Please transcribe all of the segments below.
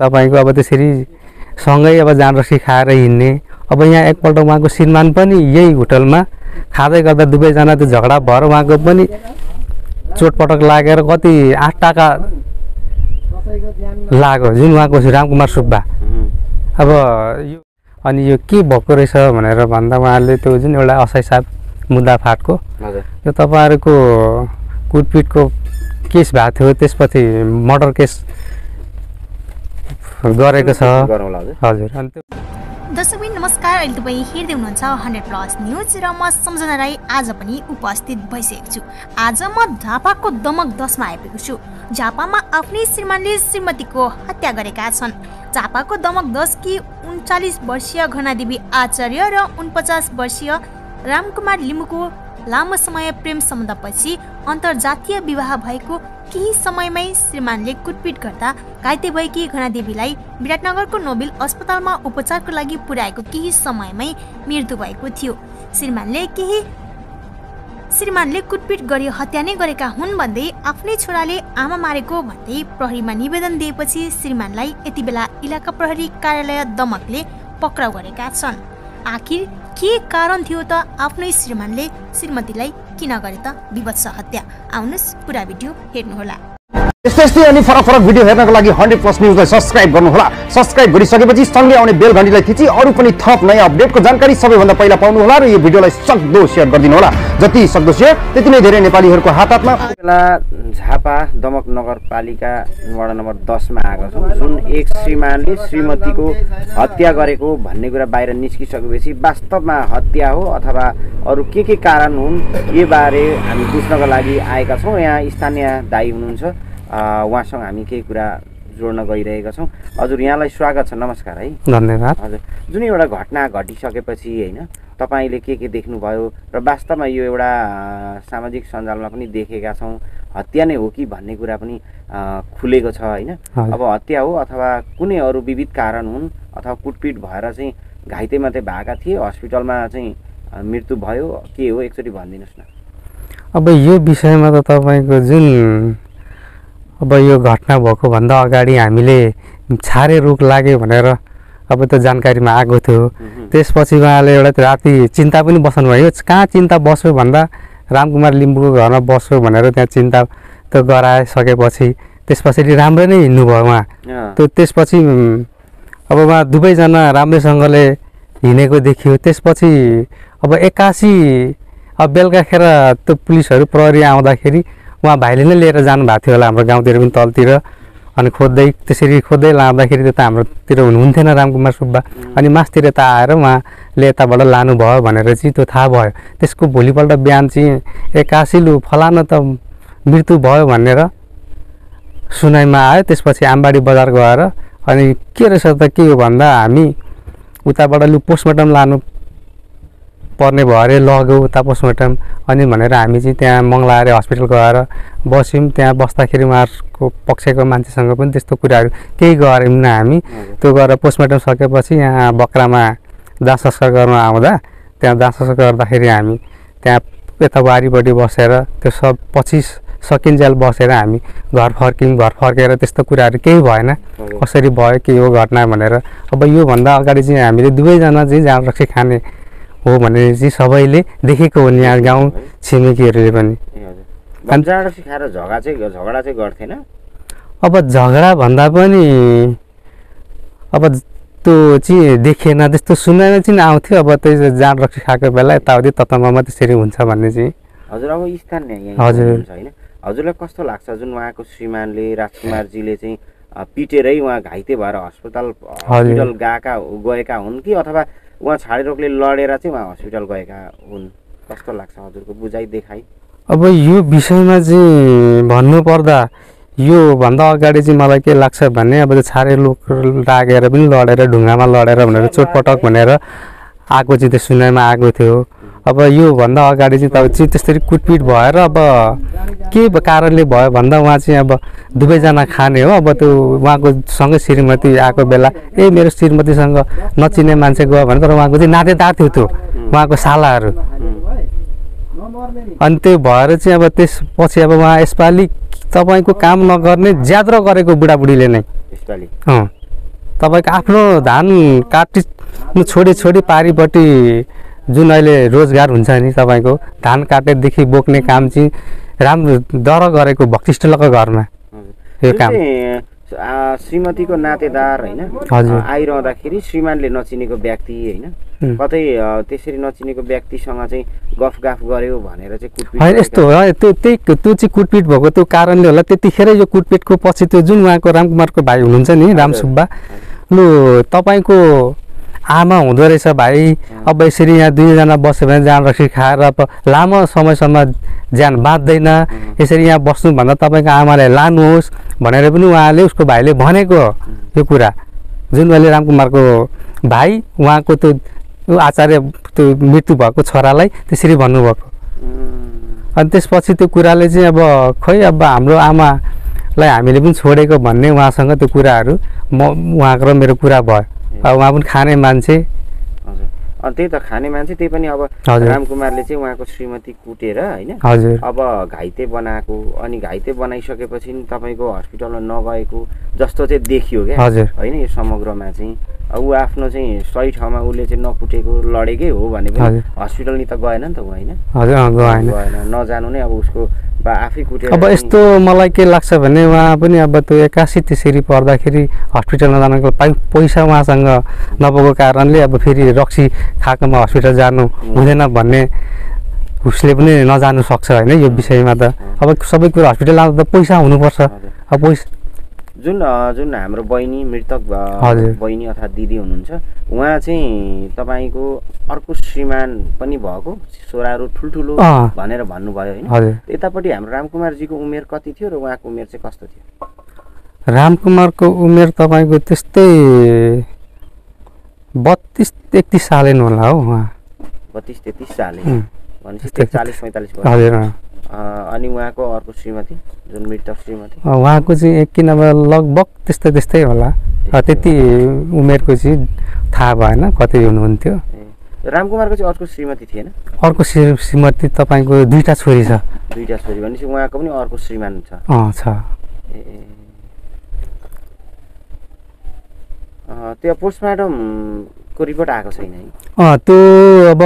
तपाईँको अब त्यसरी सँगै अब जाँड रक्सी खाएर हिँड्ने। अब यहाँ एकपल्ट उहाँको श्रीमान पनि यही होटलमा खाँदै गर्दा दुवैजना त्यो झगडा भएर उहाँको पनि चोटपटक लागेर कति आठ टाका लाग्यो। जुन उहाँको रामकुमार सुब्बा। अब यो अनि यो के भएको रहेछ भनेर भन्दा उहाँले त्यो जुन एउटा असै साहब मुद्दा फाटको यो तपाईँहरूको कुटपिटको केस भएको थियो त्यसपछि मर्डर केस गरेको छ। गरौँला हजुर। दर्शकबिन नमस्कार। अहिले तपाईँ हेर्दै हुनुहुन्छ हन्ड्रेड प्लस न्युज र म सम्झना राई आज पनि उपस्थित भइसकेको छु। आज म झापाको दमक दसमा आइपुगेको छु। झापामा आफ्नै श्रीमानले श्रीमतीको हत्या गरेका छन्। झापाको दमक दसकी उन्चालिस वर्षीय घनादेवी आचार्य र उनपचास वर्षीय रामकुमार लिम्बूको लामो समय प्रेम सम्बन्धपछि अन्तर्जातीय विवाह भएको केही समयमै श्रीमानले कुटपिट गर्दा घाइते भएकी घनादेवीलाई विराटनगरको नोबेल अस्पतालमा उपचारको लागि पुर्याएको केही समयमै मृत्यु भएको थियो। श्रीमानले केही श्रीमानले कुटपिट गरी हत्या नै गरेका हुन् भन्दै आफ्नै छोराले आमा मारेको भन्दै प्रहरीमा निवेदन दिएपछि श्रीमानलाई यति बेला इलाका प्रहरी कार्यालय दमकले पक्राउ गरेका छन्। आखिर के कारण थियो त आफ्नै श्रीमानले श्रीमतीलाई किन गरे त विभत्स हत्या? आउनुहोस् पुरा भिडियो हेर्नुहोला। यस्तै यस्तै अनि फरक फरक भिडियो हेर्नको लागि हन्ड्रेड प्लस न्युजलाई सब्सक्राइब गर्नुहोला। सब्सक्राइब गरिसकेपछि सँगै आउने बेल घन्टीलाई थिची अरू पनि थप नयाँ अपडेटको जानकारी सबैभन्दा पहिला पाउनुहोला र यो भिडियोलाई सक्दो सेयर गरिदिनु होला जति सक्दो सेयर त्यति नै धेरै नेपालीहरूको हात हातमा। बेला झापा दमक नगरपालिका वडा नम्बर दसमा आएको छौँ। जुन एक श्रीमानले श्रीमतीको हत्या गरेको भन्ने कुरा बाहिर निस्किसकेपछि वास्तवमा हत्या हो अथवा अरू के के कारण हुन् यो बारे हामी बुझ्नको लागि आएका छौँ। यहाँ स्थानीय दाई हुनुहुन्छ। उहाँसँग हामी केही कुरा जोड्न गइरहेका छौँ। हजुर यहाँलाई स्वागत छ। नमस्कार है। धन्यवाद। हजुर जुन एउटा घटना घटिसकेपछि होइन तपाईँले के के देख्नुभयो र वास्तवमा यो एउटा सामाजिक सञ्जालमा पनि देखेका छौँ हत्या नै हो कि भन्ने कुरा पनि खुलेको छ होइन। अब हत्या हो अथवा कुनै अरू विविध कारण हुन् अथवा कुटपिट भएर चाहिँ घाइते मात्रै भएका थिए हस्पिटलमा चाहिँ मृत्यु भयो के हो एकचोटि भनिदिनुहोस् न। अब यो विषयमा त तपाईँको जुन अब यो घटना भएको भन्दा अगाडि हामीले छारे रोग लाग्यो भनेर अब त्यो जानकारीमा आएको थियो। त्यसपछि उहाँले एउटा राति चिन्ता पनि बस्नुभयो कहाँ चिन्ता बस्यो भन्दा रामकुमार लिम्बूको घरमा बस्यो भनेर त्यहाँ चिन्ता त्यो गराइसकेपछि त्यस पछाडि राम्रो नै हिँड्नुभयो उहाँ। त्यो त्यसपछि अब उहाँ दुवैजना राम्रैसँगले हिँडेको देखियो। त्यसपछि अब एक्कासी अब बेलुकाखेर त्यो पुलिसहरू प्रहरी आउँदाखेरि उहाँ भाइले नै लिएर जानुभएको थियो होला हाम्रो गाउँतिर पनि तलतिर। अनि खोज्दै त्यसरी खोज्दै लाँदाखेरि त हाम्रोतिर हुनुहुन्थेन रामकुमार सुब्बा। अनि मासतिर यता आएर उहाँले यताबाट लानुभयो भनेर चाहिँ त्यो थाहा भयो। त्यसको भोलिपल्ट बिहान चाहिँ एक्कासी लु फलानु त मृत्यु भयो भनेर सुनाइमा आयो। त्यसपछि आमबाडी बजार गएर अनि के रहेछ त के हो भन्दा हामी उताबाट लु पोस्टमार्टम लानु पर्ने भयो अरे लग्यो उता पोस्टमार्टम अनि भनेर हामी चाहिँ त्यहाँ मङ्गलारे हस्पिटल गएर बस्यौँ। त्यहाँ बस्दाखेरि उहाँहरूको पक्षको मान्छेसँग पनि त्यस्तो कुराहरू केही गरेनौँ हामी। त्यो गरेर पोस्टमार्टम सकेपछि यहाँ बक्रामा दाह संस्कार गर्न आउँदा त्यहाँ दाह संस्कार गर्दाखेरि हामी त्यहाँ यता वारिपट्टि बसेर त्यो सब पछि सकिन्जेल बसेर हामी घर फर्क्यौँ। घर फर्केर त्यस्तो कुराहरू केही भएन। कसरी भयो के हो घटना भनेर। अब योभन्दा अगाडि चाहिँ हामीले दुवैजना चाहिँ जाँड रक्सी खाने हो चाहिँ सबैले देखेको हो नि यहाँ गाउँ छिमेकीहरूले पनि। झगडा चाहिँ झगडा चाहिँ गर्थेन? अब झगडा भन्दा पनि अब त्यो चाहिँ देखेन त्यस्तो सुनेर चाहिँ आउँथ्यो। अब त्यही जाँड रक्सी खाएको बेला यताउति ततमामा त्यसरी हुन्छ भन्ने चाहिँ। हजुर अब स्थानीय हजुर। होइन? हजुरलाई कस्तो लाग्छ जुन उहाँको श्रीमानले राजकुमारजीले चाहिँ पिटेरै उहाँ घाइते भएर अस्पताल हस्पिटल गएका गएका हुन् कि? अथवा उहाँ छाडे रोगले लडेर चाहिँ उहाँ हस्पिटल गएका हुन्। कस्तो लाग्छ हजुरको बुझाइ देखाइ? अब यो विषयमा चाहिँ भन्नुपर्दा योभन्दा अगाडि चाहिँ मलाई के लाग्छ भने अब छारे लोक लागेर पनि लडेर ढुङ्गामा लडेर भनेर चोटपटक भनेर आएको चाहिँ त्यो सुनाइमा आएको थियो। अब योभन्दा अगाडि चाहिँ तपाईँ चाहिँ त्यसरी कुटपिट भएर अब के कारणले भयो भन्दा उहाँ चाहिँ अब दुवैजना खाने हो। अब त्यो उहाँको सँगै श्रीमती आएको बेला ए मेरो श्रीमतीसँग नचिने मान्छे गयो भने तर उहाँको चाहिँ नातेदार थियो त्यो उहाँको सालाहरू। अनि त्यो भएर चाहिँ अब त्यसपछि अब उहाँ यसपालि तपाईँको काम नगर्ने ज्याद्रो गरेको बुढाबुढीले नै। तपाईँको आफ्नो धान काटि छोडी छोडी पारिपट्टि जुन अहिले रोजगार हुन्छ नि तपाईँको धान काटेदेखि बोक्ने काम चाहिँ राम्रो दर गरेको भक्तिष्ठलको घरमा यो काम। श्रीमतीको नातेदार होइन आइरहँदाखेरि श्रीमानले नचिनेको व्यक्ति होइन। कतै त्यसरी नचिनेको व्यक्तिसँग चाहिँ गफगाफ गर्यो भनेर चाहिँ होइन यस्तो हो है, त्यो त्यही त्यो चाहिँ कुटपिट भएको त्यो कारणले होला त्यतिखेर यो कुटपिटको पछि त्यो जुन उहाँको रामकुमारको भाइ हुनुहुन्छ नि राम सुब्बा लु तपाईँको आमा हुँदो रहेछ भाइ। अब यसरी यहाँ दुईजना बस्यो भने ज्यान रक्सी खाएर अब लामो समयसम्म ज्यान बाँच्दैन। यसरी यहाँ बस्नुभन्दा तपाईँको आमालाई लानुहोस् भनेर पनि उहाँले उसको भाइले भनेको यो कुरा। जुन अहिले रामकुमारको भाइ उहाँको त्यो आचार्य त्यो मृत्यु भएको छोरालाई त्यसरी भन्नुभएको। अनि त्यसपछि त्यो कुराले चाहिँ अब खै अब हाम्रो आमालाई हामीले पनि छोडेको भन्ने उहाँसँग त्यो कुराहरू म उहाँको र मेरो कुरा भयो। अब उहाँ पनि खाने मान्छे। हजुर। अनि त्यही त खाने मान्छे त्यही पनि अब। रामकुमारले चाहिँ उहाँको श्रीमती कुटेर होइन अब घाइते बनाएको अनि घाइते बनाइसकेपछि नि तपाईँको हस्पिटलमा नगएको जस्तो चाहिँ देखियो क्या। हजुर। होइन यो समग्रमा चाहिँ। अब ऊ आफ्नो चाहिँ सही ठाउँमा उसले चाहिँ नकुटेको लडेकै हो भने पनि। हस्पिटल नि त गएन नि त ऊ होइन? गएन। नजानु नै अब उसको आफै कुटेर अब यस्तो मलाई के लाग्छ भने उहाँ पनि अब त्यो एक्कासी त्यसरी पर्दाखेरि हस्पिटलमा जानको पाइ पैसा उहाँसँग नभएको कारणले अब फेरि रक्सी खाएकोमा हस्पिटल जानु हुँदैन भन्ने उसले पनि नजानु सक्छ होइन यो विषयमा त। अब सबै कुरो हस्पिटल आउँदा त पैसा हुनुपर्छ। अब पैसा जुन जुन हाम्रो बहिनी मृतक। बहिनी अर्थात् दिदी हुनुहुन्छ उहाँ चाहिँ तपाईँको अर्को श्रीमान पनि भएको छोराहरू ठुल्ठुलो। भनेर भन्नुभयो होइन। यतापट्टि हाम्रो रामकुमारजीको उमेर कति थियो र उहाँको उमेर चाहिँ कस्तो थियो? रामकुमारको उमेर तपाईँको त्यस्तै बत्तिस एकतिस सालै होला हौ उहाँ। बत्तिस तेत्तिस साल भनेपछि पैँतालिस हजुर अनि उहाँको अर्को श्रीमती जुन मृतक श्रीमती। उहाँको चाहिँ एक किन अब लगभग त्यस्तै त्यस्तै होला। त्यति उमेरको चाहिँ थाहा भएन कति हुनुहुन्थ्यो। रामकुमारको चाहिँ अर्को श्रीमती थिएन? अर्को श्री श्रीमती तपाईँको दुईवटा छोरी छ। दुईवटा छोरी भनेपछि उहाँको पनि अर्को श्रीमान छ। अँ छ। ए त्यो पोस्टमार्टमको रिपोर्ट आएको छैन है? त्यो अब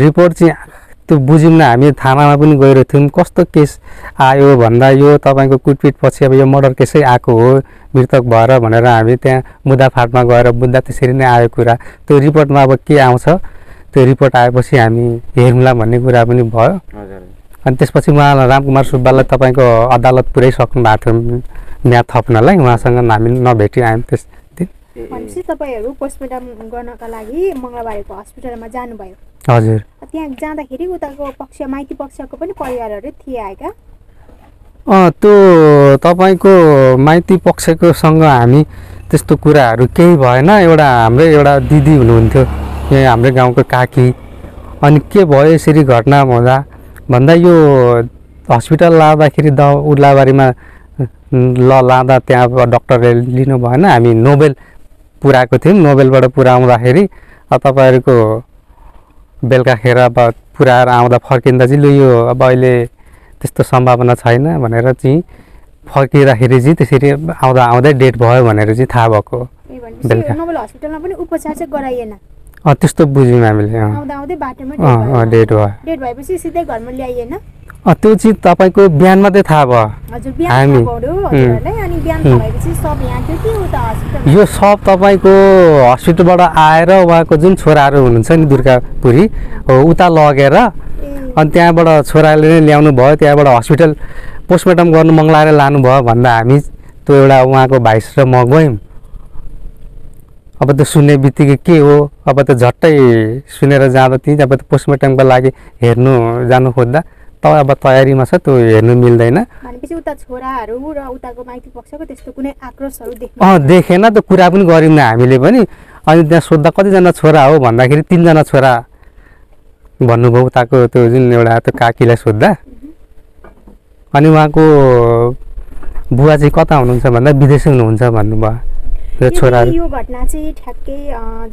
रिपोर्ट चाहिँ त्यो बुझ्यौँ हामी थानामा पनि गएर थियौँ। कस्तो केस आयो भन्दा यो तपाईँको कुटपिट पछि अब यो मर्डर केसै आएको हो मृतक भएर भनेर हामी त्यहाँ मुद्दा फाटमा गएर बुझ्दा त्यसरी नै आयो कुरा। त्यो रिपोर्टमा अब के आउँछ? त्यो रिपोर्ट आएपछि हामी हेरौँला भन्ने कुरा पनि भयो। हजुर। अनि त्यसपछि उहाँ रामकुमार सुब्बालाई तपाईँको अदालत पुऱ्याइसक्नु भएको थियो। म्याद थप्नलाई उहाँसँग हामी नभेटी आयौँ त्यस दिन। भनेपछि तपाईँहरू पोस्टमार्टम गर्नका लागि मङ्गलबारको हस्पिटलमा जानुभयो। हजुर। त्यहाँ जाँदाखेरि उताको पक्ष माइती पक्षको पनि परिवारहरू थिए आएका। त्यो तपाईँको माइती पक्षकोसँग हामी त्यस्तो कुराहरू केही भएन। एउटा हाम्रै एउटा दिदी हुनुहुन्थ्यो यहाँ हाम्रै गाउँको काकी। अनि के भयो यसरी घटना हुँदा भन्दा यो हस्पिटल लाँदाखेरि द उर्लाबारीमा ल लाँदा त्यहाँ डक्टरले लिनु भएन हामी नोबेल पुऱ्याएको थियौँ। नोबेलबाट पुऱ्याउँदाखेरि अब तपाईँहरूको बेलुकाखेर अब पुऱ्याएर आउँदा फर्किँदा चाहिँ लु यो अब अहिले त्यस्तो सम्भावना छैन भनेर चाहिँ फर्किँदाखेरि चाहिँ त्यसरी आउँदा आउँदै डेट भयो भनेर चाहिँ थाहा भएको बेलुका। हस्पिटलमा पनि उपचार चाहिँ गराइएन। त्यस्तो बुझ्यौँ हामीले डेट भयो। डेट भएपछि सिधै घरमा ल्याइएन। त्यो चाहिँ तपाईँको बिहान मात्रै थाहा भयो। हामी- यो सब तपाईँको हस्पिटलबाट आएर उहाँको जुन छोराहरू हुनुहुन्छ नि दुर्गापुरी हो उता लगेर अनि त्यहाँबाट छोराले नै ल्याउनु भयो त्यहाँबाट हस्पिटल पोस्टमार्टम गर्नु मङ्गलाएर लानुभयो भन्दा हामी त्यो एउटा उहाँको भाइस र म गयौँ। अब त्यो सुन्ने बित्तिकै के हो? अब त झट्टै सुनेर जाँदा त्यहीँ अब त्यो पोस्टमार्टमको लागि हेर्नु जानु खोज्दा त अब तयारीमा छ त्यो हेर्नु मिल्दैन। अँ देखेन त्यो कुरा पनि गऱ्यौँ न हामीले पनि। अनि त्यहाँ सोद्धा कतिजना छोरा हो भन्दाखेरि तिनजना छोरा। भन्नुभयो उताको त्यो जुन एउटा त्यो काकीलाई सोद्धा। अनि उहाँको बुवा चाहिँ कता हुनुहुन्छ भन्दा विदेशी हुनुहुन्छ भन्नुभयो। छोराहरू। यो घटना चाहिँ ठ्याक्कै।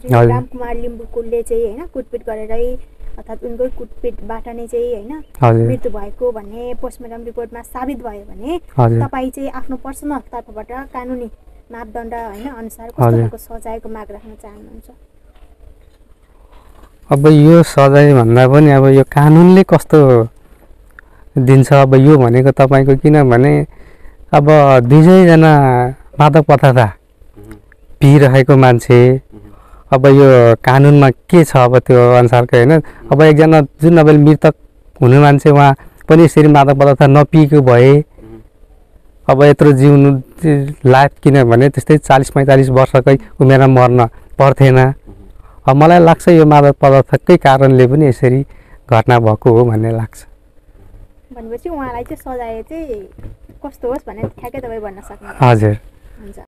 रामकुमार लिम्बुकुलले चाहिँ होइन कुटपिट गरेरै अर्थात् उनकै कुटपिटबाट नै चाहिँ होइन मृत्यु भएको भन्ने पोस्टमार्टम रिपोर्टमा साबित भयो भने तपाईँ चाहिँ आफ्नो पर्सनल तर्फबाट कानुनी मापदण्ड होइन अनुसार कस्तो सजायको माग राख्न चाहनुहुन्छ? अब यो सजाय भन्दा पनि अब यो कानुनले कस्तो दिन्छ अब यो भनेको तपाईँको किनभने अब दुईजना मादक पदार्थ पिइरहेको मान्छे अब यो कानुनमा के छ अब त्यो अनुसारको होइन? अब एकजना जुन अब मृतक हुने मान्छे उहाँ पनि यसरी मादक पदार्थ नपिएको भए अब यत्रो जिउनु लाइफ किनभने त्यस्तै चालिस पैँतालिस वर्षकै उमेरमा मर्न पर्थेन। अब मलाई लाग्छ यो मादक पदार्थकै कारणले पनि यसरी घटना भएको हो भन्ने लाग्छ। भनेपछि उहाँलाई चाहिँ सजाय चाहिँ कस्तो होस् भनेर ठ्याक्कै तपाईँ भन्न सक्नुहुन्छ। हजुर। हुन्छ।